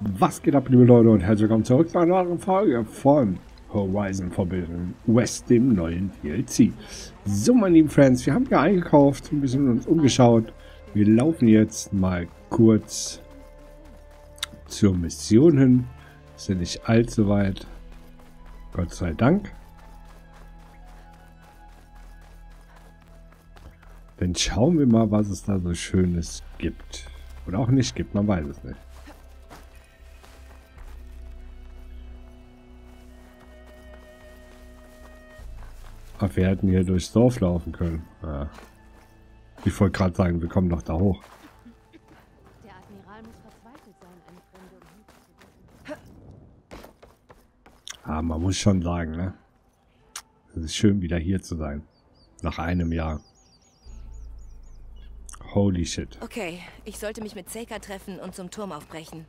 Was geht ab, liebe Leute, und herzlich willkommen zurück zu einer weiteren Folge von Horizon Forbidden West, dem neuen DLC. So, meine lieben Friends, wir haben hier eingekauft, ein bisschen uns umgeschaut. Wir laufen jetzt mal kurz zur Mission hin. Sind nicht allzu weit. Gott sei Dank. Dann schauen wir mal, was es da so Schönes gibt. Oder auch nicht gibt, man weiß es nicht. Ach, wir hätten hier durchs Dorf laufen können. Ja. Ich wollte gerade sagen, wir kommen doch da hoch. Der Admiral muss verzweifelt sein, eine Fremde um Ah, man muss schon sagen, ne? Es ist schön, wieder hier zu sein. Nach einem Jahr. Holy shit. Okay, ich sollte mich mit Seika treffen und zum Turm aufbrechen.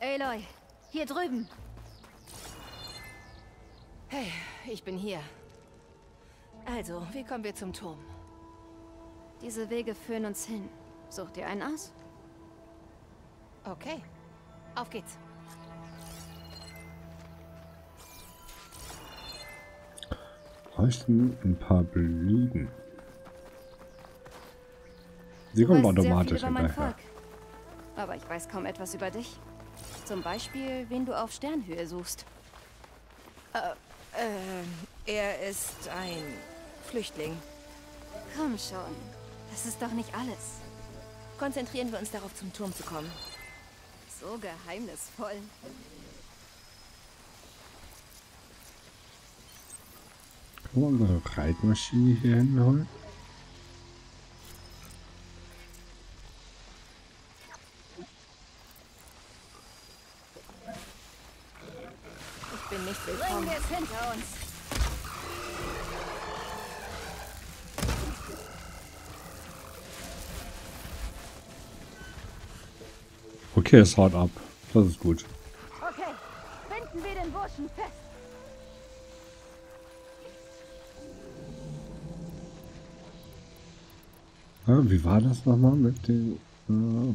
Aloy, hier drüben. Hey, ich bin hier. Also, wie kommen wir zum Turm? Diese Wege führen uns hin. Such dir einen aus? Okay, auf geht's. Bräuchten ein paar Blüten. Sie kommen automatisch hinterher. Aber ich weiß kaum etwas über dich. Zum Beispiel, wen du auf Sternhöhe suchst. Äh, äh, er ist ein Flüchtling. Komm schon. Das ist doch nicht alles. Konzentrieren wir uns darauf, zum Turm zu kommen. So geheimnisvoll. Können wir unsere Reitmaschine hier hinholen? nicht willkommen. Bringen wir es hinter uns. Okay, es haut ab. Das ist gut. Okay, binden wir den Burschen fest. Ah, wie war das nochmal mit dem äh,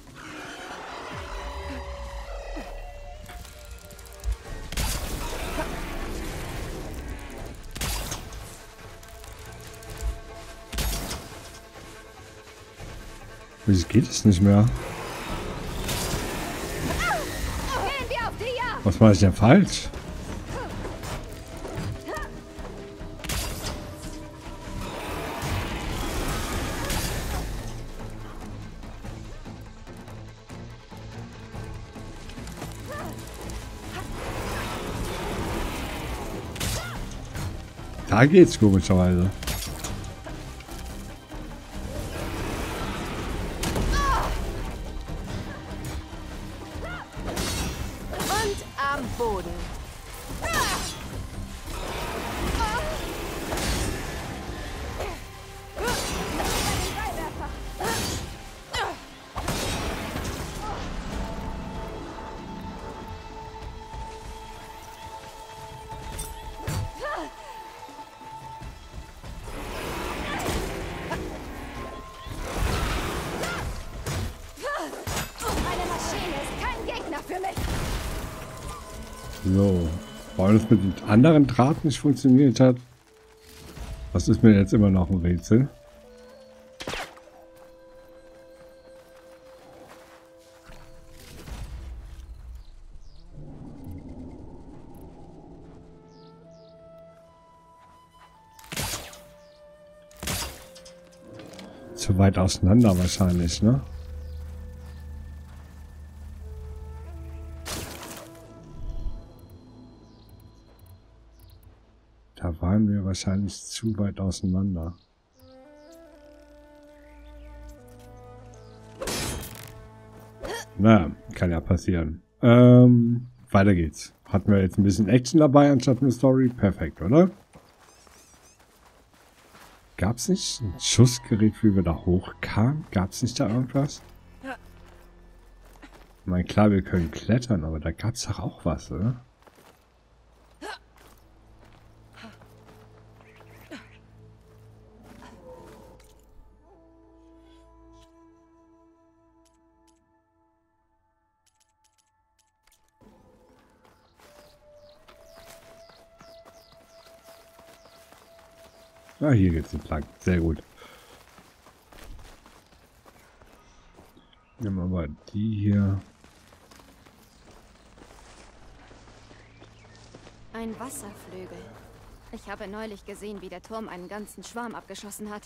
Wieso geht es nicht mehr? Was war ich denn falsch? Da geht's komischerweise. Weil es mit dem anderen Draht nicht funktioniert hat. Das ist mir jetzt immer noch ein Rätsel. zu weit auseinander wahrscheinlich, ne? Da waren wir wahrscheinlich zu weit auseinander. Na, kann ja passieren. Ähm, weiter geht's. Hatten wir jetzt ein bisschen Action dabei anstatt eine Story? Perfekt, oder? Gab es nicht ein Schussgerät, wie wir da hochkamen? Gab es nicht da irgendwas? Ich meine, klar, wir können klettern, aber da gab es doch auch was, oder? Ah, hier geht's entlang. Sehr gut. Nehmen wir mal die hier. Ein Wasserflügel. Ich habe neulich gesehen, wie der Turm einen ganzen Schwarm abgeschossen hat.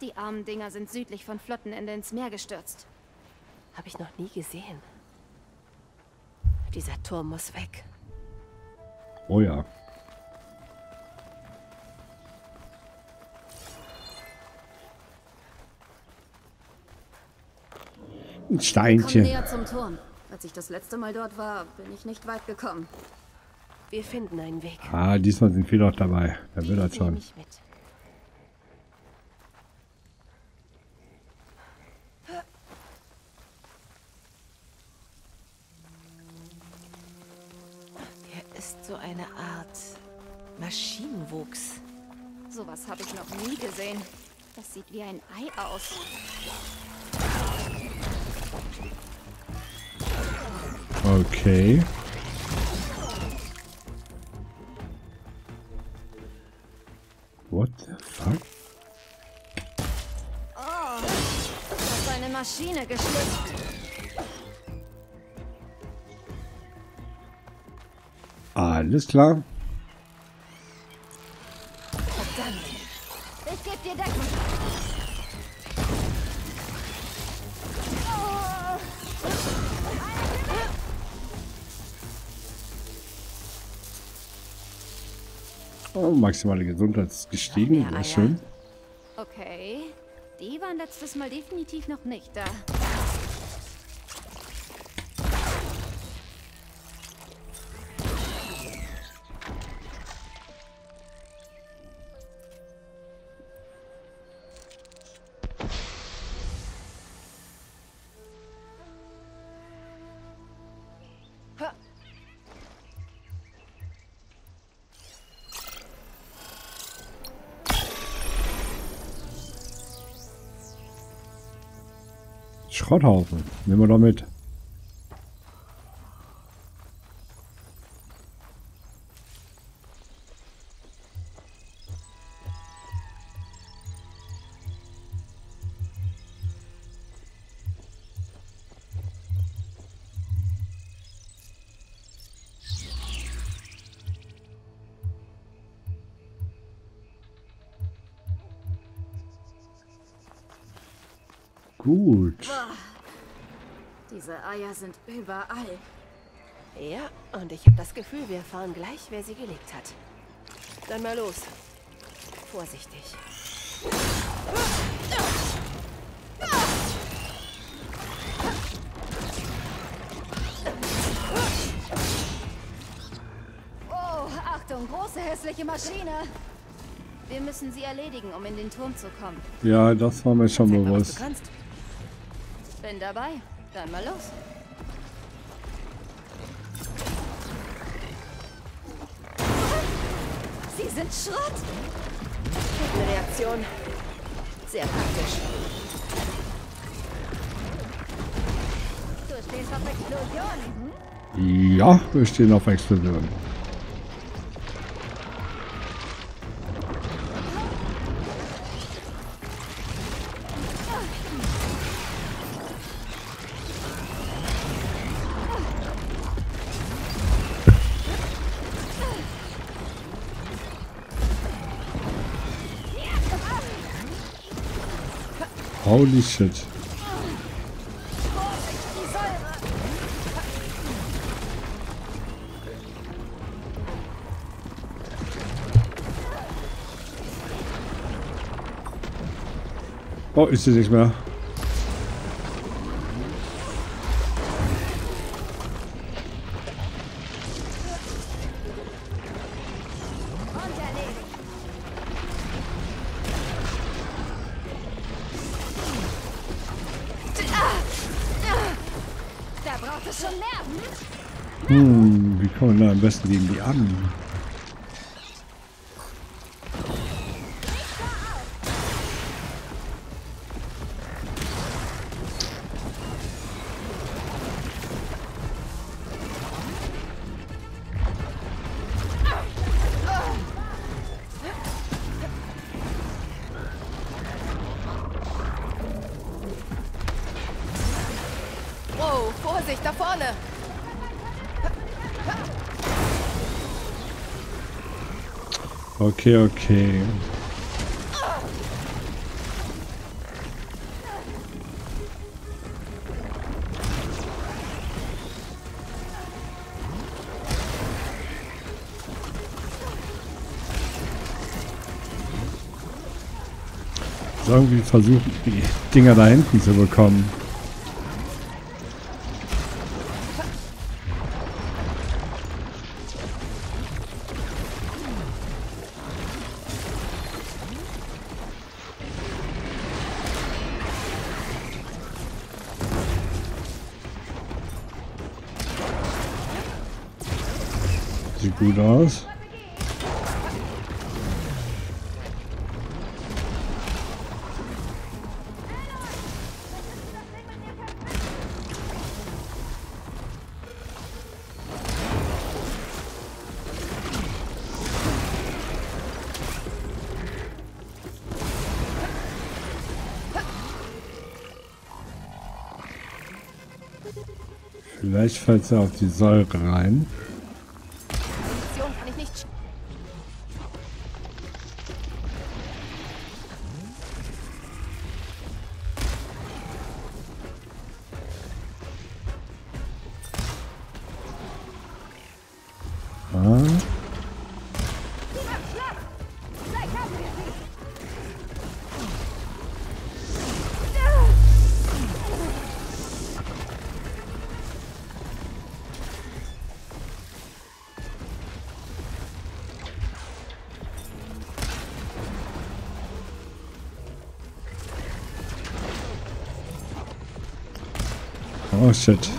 Die armen Dinger sind südlich von Flottenende ins Meer gestürzt. Habe ich noch nie gesehen. Dieser Turm muss weg. Oh ja. Ein Komm Steinchen. näher zum Turm. Als ich das letzte Mal dort war, bin ich nicht weit gekommen. Wir finden einen Weg. Ah, diesmal sind wir doch dabei. Da wird das schon. Hier ist so eine Art Maschinenwuchs. Sowas habe ich noch nie gesehen. Das sieht wie ein Ei aus. Okay. What the fuck? Oh, das ist eine Maschine geschlüpft. Alles klar. Oh, maximale Gesundheit ist gestiegen. Sehr schön. Okay. Die waren letztes Mal definitiv noch nicht da. Schrotthaufen. Nehmen wir doch mit. Gut. Diese Eier sind überall. Ja, und ich habe das Gefühl, wir erfahren gleich, wer sie gelegt hat. Dann mal los. Vorsichtig. Oh, Achtung, große hässliche Maschine. Wir müssen sie erledigen, um in den Turm zu kommen. Ja, das war mir schon bewusst. du kannst. Bin dabei. Dann mal los. Sie sind Schrott. Eine Reaktion. Sehr praktisch. Du stehst auf Explosionen. Ja, wir stehen auf Explosion. Holy shit. Oh, ist sie nicht mehr. Hm, wie kommen wir da am besten gegen die an? Vorsicht, da vorne! Okay, okay. Irgendwie versuchen, die Dinger da hinten zu bekommen. Gut aus. Vielleicht fällt er auf die Säure rein. Oh shit.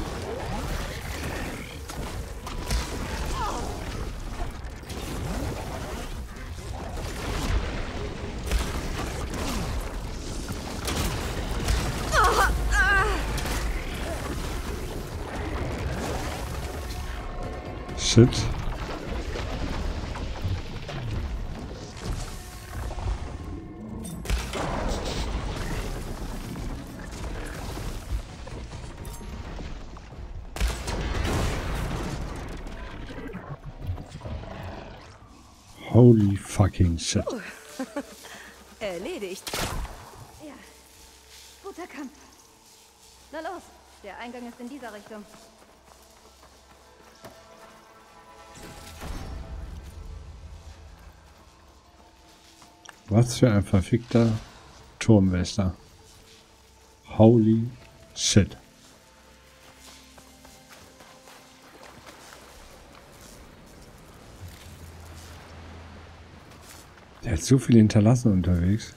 Shit. Holy fucking shit. Erledigt. Ja. Guter Kampf. Na los, der Eingang ist in dieser Richtung. Was für ein verfickter Turmwächter. Holy shit. Der hat so viel hinterlassen unterwegs.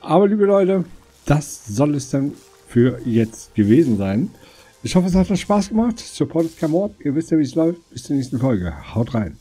Aber liebe Leute, das soll es dann für jetzt gewesen sein. Ich hoffe, es hat euch Spaß gemacht. Support ist kein Mord. Ihr wisst ja, wie es läuft. Bis zur nächsten Folge. Haut rein.